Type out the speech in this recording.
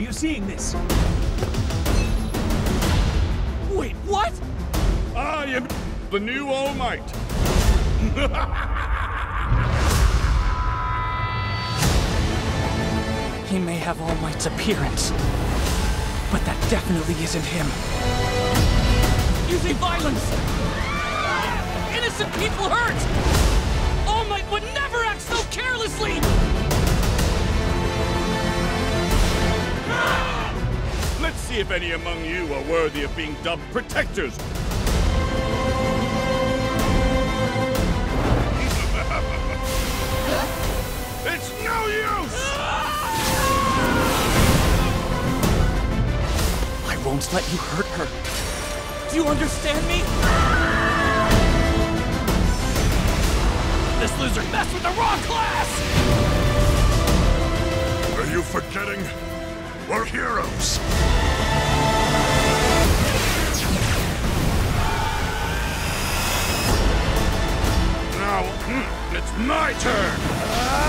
Are you seeing this? Wait, what? I am the new All Might. He may have All Might's appearance, but that definitely isn't him. Using violence! Innocent people hurt! See if any among you are worthy of being dubbed protectors. it's no use! I won't let you hurt her. Do you understand me? This loser messed with the wrong class! Are you forgetting? We're heroes. It's my turn.